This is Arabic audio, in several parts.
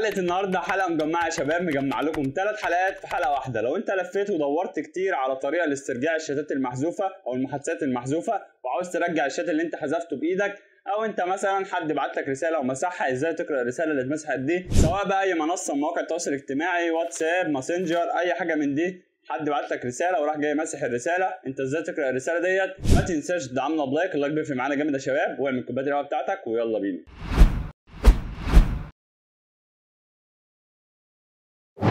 حلقة النهارده حلقة مجمعة يا شباب مجمع لكم ثلاث حلقات في حلقة واحدة. لو انت لفيت ودورت كتير على طريقة لاسترجاع ال chats المحذوفة أو المحادثات المحذوفة وعاوز ترجع الشات اللي انت حذفته بإيدك أو انت مثلا حد بعت لك رسالة ومسحها إزاي تقرأ الرسالة اللي اتمسحت دي؟ سواء بقى أي منصة من مواقع التواصل الاجتماعي واتساب ماسنجر أي حاجة من دي حد بعت لك رسالة وراح جاي ماسح الرسالة انت إزاي تقرأ الرسالة ديت؟ ما تنساش تدعمنا ب like ال like بيفرق معانا جامد يا شباب واعمل كوباية القهوة بتاعتك ويلا بينا.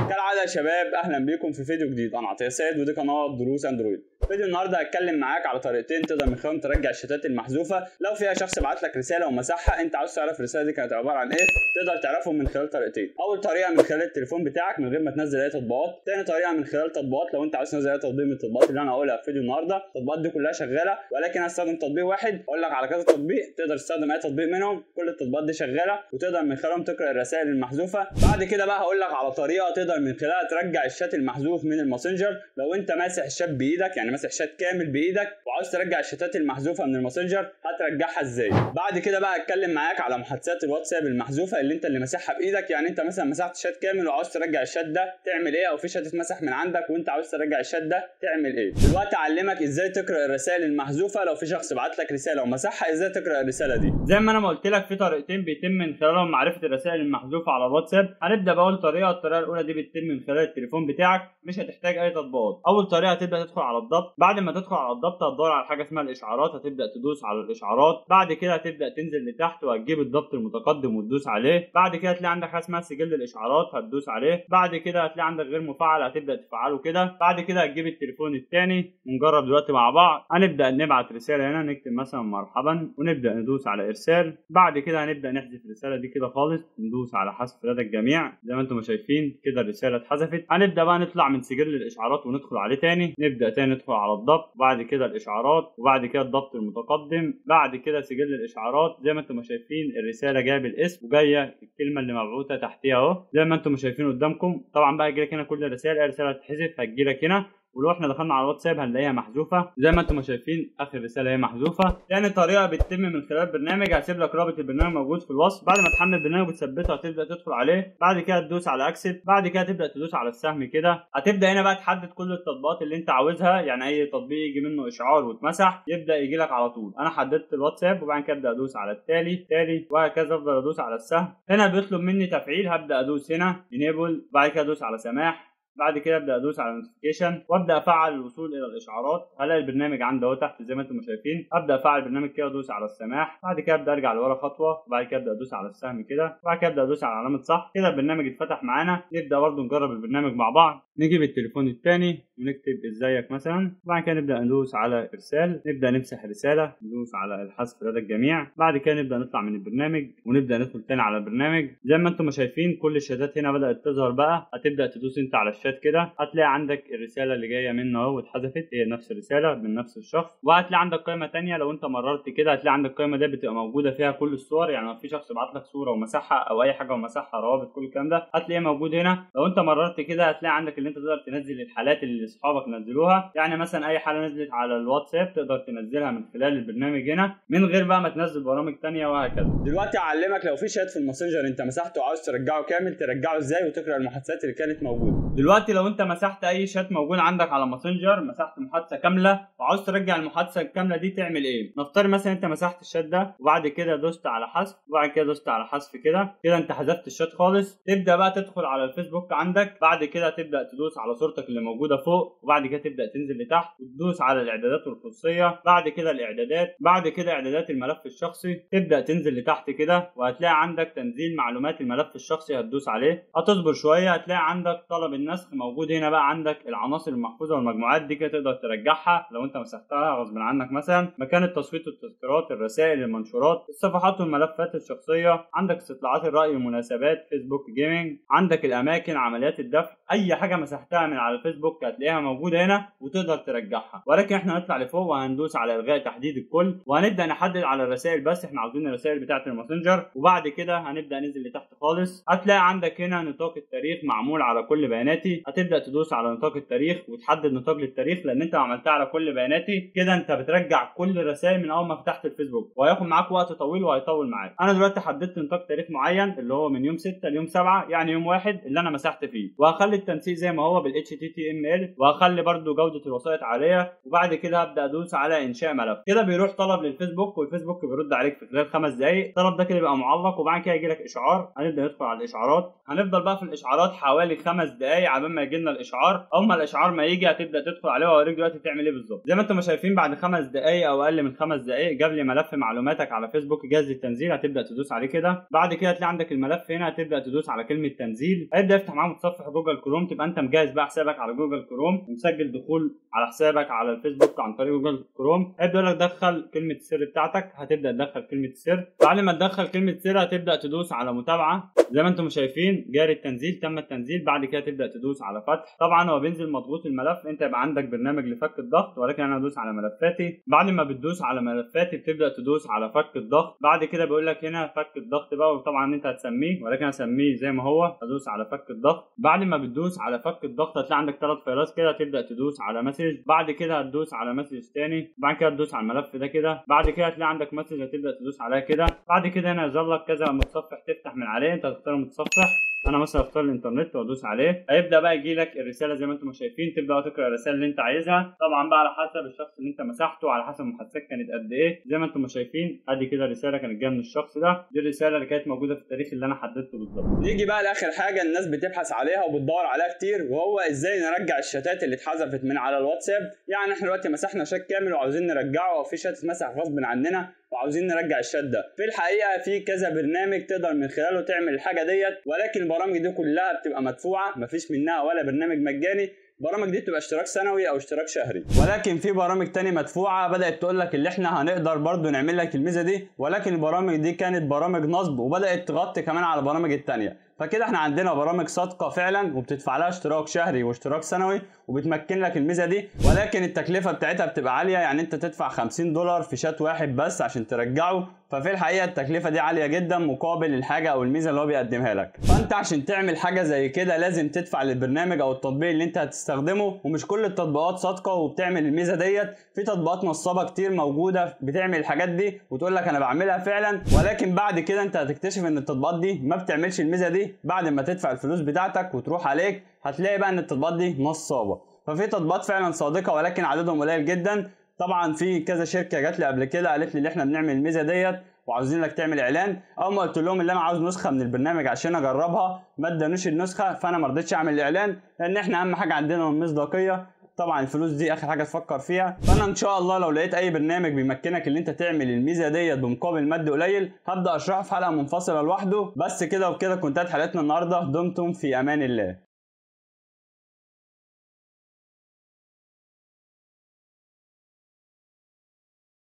كالعادة يا شباب أهلا بيكم في فيديو جديد. أنا عطية سيد ودي قناة دروس أندرويد. فيديو النهارده هتكلم معاك على طريقتين تقدر من خلالهم ترجع ال chats المحذوفة. لو فيها شخص بعت لك رسالة ومسحها أنت عاوز تعرف الرسالة دي كانت عبارة عن إيه تقدر تعرفهم من خلال طريقتين. أول طريقة من خلال التليفون بتاعك من غير ما تنزل أي تطبيقات. ثاني طريقة من خلال تطبيقات لو أنت عاوز تنزل أي تطبيق من التطبيقات اللي أنا هقولها في فيديو النهارده. التطبيقات دي كلها شغالة ولكن هستخدم تطبيق واحد. أقول لك على كذا تطبيق تقدر تستخدم أي تطبيق منهم. كل التطبيقات دي شغالة وتقدر من خلالهم تقرأ الرسائل المحذوفة. بعد كده بقى هقول لك على طريقة تقدر من خلالها ترجع الشات المحذوف من الماسنجر. لو انت ماسح الشات بإيدك يعني ماسح شات كامل بإيدك وعاوز ترجع ال chats المحذوفة من الماسنجر هترجعها إزاي؟ بعد كده بقى اتكلم معاك على محادثات الواتساب المحذوفة اللي انت اللي ماسحها بإيدك. يعني انت مثلا مسحت شات كامل وعاوز ترجع الشات ده تعمل إيه؟ أو في شات اتمسح من عندك وانت عاوز ترجع الشات ده تعمل إيه؟ دلوقتي أعلمك إزاي تقرأ الرسائل المحذوفة. لو في شخص بعت لك رسالة ومسحها إزاي تقرأ الرسالة دي؟ زي ما أنا ما قلت لك في طريقتين بيتم من خلالهم معرفة الرسائل المحذوفة على الواتساب. هنبدأ بأول طريقة الطريقة الأولى دي بتتم من خلال التليفون بتاعك مش هتحتاج أي تطبيقات. أول طريقة هتبدأ تدخل على الضبط. بعد ما تدخل على الضبط هتدور على حاجة اسمها الإشعارات هتبدأ تدوس على الإشعارات. بعد كده هتبدأ تنزل لتحت وهتجيب الضبط المتقدم وتدوس عليه. بعد كده هتلاقي عندك حاجة اسمها سجل الإشعارات هتدوس عليه. بعد كده هتلاقي عندك غير مفعل هتبدأ تفعله كده. بعد كده هتجيب التليفون الثاني ونجرب دلوقتي مع بعض. هنبدأ نبعت رسالة هنا نكتب مثلا مرحبا ونبدأ ندوس على إرسال. بعد كده هنبدأ نحذف الرسالة دي كده خالص ندوس على حذف لدى الجميع. زي ما أنتم شايفين كده الرسالة اتحذفت هنبدأ بقى نطلع من سجل الإشعارات وندخل عليه تاني. نبدأ تاني ندخل على الضبط وبعد كده الإشعارات وبعد كده الضبط المتقدم بعد كده سجل الإشعارات. زي ما أنتم شايفين الرسالة جاية بالاسم وجاية الكلمة اللي مبعوثة تحتيها اهو. زي ما أنتم شايفين قدامكم. طبعا بقى هيجي لك هنا كل الرسائل. أي رسالة تتحذف هتجي لك هنا. ولو إحنا دخلنا على الواتساب هنلاقيها محذوفة. زي ما أنتم شايفين آخر رسالة هي محذوفة. تاني طريقة بتتم من خلال برنامج هسيب لك رابط البرنامج موجود في الوصف. بعد ما تحمل البرنامج وتثبته هتبدأ تدخل عليه. بعد كده تدوس على أكسب. بعد كده تبدأ تدوس على السهم كده. هتبدأ هنا بقى تحدد كل التطبيقات اللي انت عاوزها. يعني أي تطبيق يجي منه إشعار واتمسح يبدأ يجي لك على طول. أنا حددت الواتساب وبعد كده أبدأ أدوس على التالي تالي وهكذا. أفضل أدوس على السهم. هنا بيطلب مني تفعيل هبدأ أدوس هنا انيبل بعد كده أدوس على سماح. بعد كده أبدأ أدوس على notification وأبدأ أفعل الوصول إلى الإشعارات. هلاقي البرنامج عندي أهو تحت زي ما أنتم شايفين. أبدأ أفعل البرنامج كده أدوس على السماح. بعد كده أبدأ أرجع لورا خطوة. وبعد كده أبدأ أدوس على السهم كده. وبعد كده أبدأ أدوس على علامة صح. كده البرنامج اتفتح معانا. نبدأ برضه نجرب البرنامج مع بعض. نجيب التليفون الثاني ونكتب إزيك مثلا. وبعد كده نبدأ ندوس على إرسال. نبدأ نمسح رساله ندوس على الحذف لدى الجميع. بعد كده نبدأ نطلع من البرنامج ونبدأ ندخل تاني على البرنامج. زي ما أنتم شايفين كل ال chats هنا بدأت تظهر بقى. هتبدأ تدوس انت على الشات كده. هتلاقي عندك الرسالة اللي جاية منه أهو واتحذفت هي نفس الرسالة من نفس الشخص. وهتلاقي عندك قائمة تانية. لو انت مررت كده هتلاقي عندك القائمه دي بتبقى موجودة فيها كل الصور. يعني لو في شخص بعت لك صورة ومسحها أو أي حاجة ومسحها روابط كل الكلام ده هتلاقيه موجود هنا. لو انت مررت كده هتلاقي عندك اللي أنت تقدر تنزل الحالات اللي أصحابك نزلوها. يعني مثلا أي حالة نزلت على الواتساب تقدر تنزلها من خلال البرنامج هنا من غير بقى ما تنزل برامج تانية وهكذا. دلوقتي أعلمك لو في شات في الماسنجر أنت مسحته وعاوز ترجعه كامل ترجعه إزاي وتقرأ المحادثات اللي كانت موجودة؟ دلوقتي لو أنت مسحت أي شات موجود عندك على ماسنجر مسحت محادثة كاملة وعاوز ترجع المحادثة الكاملة دي تعمل إيه؟ نفترض مثلا أنت مسحت الشات ده وبعد كده دوست على حذف وبعد كده دوست على حذف كده كده أنت حذفت الشات خالص. تبدأ بقى تدخل على الفيسبوك عندك بعد كده تبدأ تدوس على صورتك اللي موجودة فوق وبعد كده تبدأ تنزل لتحت وتدوس على الإعدادات والخصوصية بعد كده الإعدادات بعد كده إعدادات الملف الشخصي تبدأ تنزل لتحت كده وهتلاقي عندك تنزيل معلومات الملف الشخصي هتدوس عليه. هتصبر شوية هتلاقي عندك طلب النسخ موجود هنا بقى عندك العناصر المحفوظة والمجموعات دي كده تقدر ترجعها لو انت مسحتها غصب عنك مثلا. مكان التصويت والتذكيرات الرسائل المنشورات الصفحات والملفات الشخصية عندك استطلاعات الرأي والمناسبات فيسبوك جيمنج عندك الأماكن عمليات الدفع أي حاجة مسحتها من على الفيسبوك هتلاقيها موجودة هنا وتقدر ترجعها. ولكن إحنا هنطلع لفوق وهندوس على إلغاء تحديد الكل وهنبدأ نحدد على الرسائل بس. إحنا عاوزين الرسائل بتاعة الماسنجر وبعد كده هنبدأ ننزل لتحت خالص. هتلاقي عندك هنا نطاق التاريخ معمول على كل بياناتي. هتبدأ تدوس على نطاق التاريخ وتحدد نطاق للتاريخ لأن أنت عملتها على كل بياناتي كده أنت بترجع كل الرسائل من أول ما فتحت الفيسبوك. وهياخد معاك وقت طويل وهيطول معاك. أنا دلوقتي حددت نطاق تاريخ معين اللي هو من يوم 6 ليوم 7 يعني يوم واحد اللي أنا مسحت فيه. وهخلي التنسيق زي ما هو بال HTML وهخلي برده جودة الوسائط عالية وبعد كده هبدأ أدوس على إنشاء ملف. كده بيروح طلب للفيسبوك والفيسبوك بيرد عليك في خلال خمس دقائق الطلب ده كده بيبقى معلق وبعد كده يجي لك إشعار. هنبدأ ندخل على الإشعارات. هنفضل بقى في الإشعارات حوالي خمس دقائق عبال ما يجي لنا الإشعار. أول ما الإشعار ما يجي هتبدأ تدخل عليه. واوريك دلوقتي تعمل إيه بالظبط. زي ما أنتم شايفين بعد خمس دقائق أو أقل من خمس دقائق جاب لي ملف معلوماتك على فيسبوك. جاهز للتنزيل هتبدأ تدوس عليه كده. بعد كده هتلاقي عندك الملف هنا هتبدأ تدوس على كلمة تنزيل. هيبدأ يفتح معاه متصفح جوجل كروم تبقى انت مجهز بقى حسابك على جوجل كروم ومسجل دخول على حسابك على الفيسبوك عن طريق جوجل كروم. هيبدأ لك دخل كلمة السر بتاعتك هتبدأ تدخل كلمة السر. بعد ما تدخل كلمة سر هتبدأ تدوس على متابعة. زي ما أنتم شايفين جاري التنزيل تم التنزيل. بعد كده تبدأ تدوس على فتح. طبعا هو بينزل مضغوط الملف. انت يبقى عندك برنامج لفك الضغط ولكن أنا هدوس على ملفاتي. بعد ما بتدوس على ملفاتي بتبدأ تدوس على فك الضغط. بعد كده بيقول لك هنا فك الضغط بقى وطبعا انت هتسميه ولكن هسميه زي ما هو. هدوس على فك الضغط. بعد ما بتدوس على فك الضغط هتلاقي عندك ثلاث فايلات كده تبدأ تدوس على message بعد كده هتدوس على message تاني بعد كده تدوس على الملف ده كده بعد كده هتلاقي عندك مسج هتبدأ تدوس عليها كده بعد كده هنا يظهر لك كذا متصفح تفتح من عليه انت هتختار المتصفح أنا مثلا اختار الانترنت وادوس عليه. هيبدأ بقى يجي لك الرسالة زي ما أنتم شايفين تبدأ تقرأ الرسائل اللي انت عايزها. طبعا بقى على حسب الشخص اللي انت مسحته على حسب محادثتك كانت قد إيه. زي ما أنتم شايفين ادي كده رسالة كانت جاية من الشخص ده. دي الرسالة اللي كانت موجودة في التاريخ اللي أنا حددته بالظبط. نيجي بقى لآخر حاجة الناس بتبحث عليها وبتدور عليها كتير وهو إزاي نرجع الشتات اللي اتحذفت من على الواتساب. يعني إحنا دلوقتي مسحنا شات كامل وعاوزين نرجعه أو في شات اتمسح غصب عننا. وعاوزين نرجع الشات ده في الحقيقة في كذا برنامج تقدر من خلاله تعمل الحاجة ديت ولكن البرامج دي كلها بتبقى مدفوعة مفيش منها ولا برنامج مجاني. البرامج دي بتبقى اشتراك سنوي أو اشتراك شهري. ولكن في برامج تاني مدفوعة بدأت تقول لك اللي إحنا هنقدر برضو نعمل لك الميزة دي ولكن البرامج دي كانت برامج نصب وبدأت تغطي كمان على البرامج التانية. فكده إحنا عندنا برامج صادقة فعلا وبتدفع لها اشتراك شهري واشتراك سنوي وبتمكن لك الميزة دي. ولكن التكلفة بتاعتها بتبقى عالية يعني انت تدفع 50 دولار في شات واحد بس عشان ترجعه ففي الحقيقة التكلفة دي عالية جدا مقابل الحاجة أو الميزة اللي هو بيقدمها لك. فأنت عشان تعمل حاجة زي كده لازم تدفع للبرنامج أو التطبيق اللي أنت هتستخدمه ومش كل التطبيقات صادقة وبتعمل الميزة ديت. في تطبيقات نصابة كتير موجودة بتعمل الحاجات دي وتقول لك أنا بعملها فعلا ولكن بعد كده أنت هتكتشف إن التطبيقات دي ما بتعملش الميزة دي. بعد ما تدفع الفلوس بتاعتك وتروح عليك هتلاقي بقى إن التطبيقات دي نصابة. ففي تطبيقات فعلا صادقة ولكن عددهم قليل جدا. طبعا في كذا شركة جات لي قبل كده قالت لي ان إحنا بنعمل الميزة ديت وعاوزين لك تعمل إعلان. أول ما قلت لهم ان أنا عاوز نسخة من البرنامج عشان أجربها ما ادانوش النسخة فأنا ما رضيتش أعمل الإعلان لأن إحنا أهم حاجة عندنا المصداقيه طبعا الفلوس دي آخر حاجة تفكر فيها. فأنا إن شاء الله لو لقيت أي برنامج بيمكنك ان أنت تعمل الميزة ديت بمقابل مادي قليل هبدأ أشرحها في حلقة منفصلة لوحده. بس كده وكده كنتات حلقتنا النهارده. دمتم في أمان الله.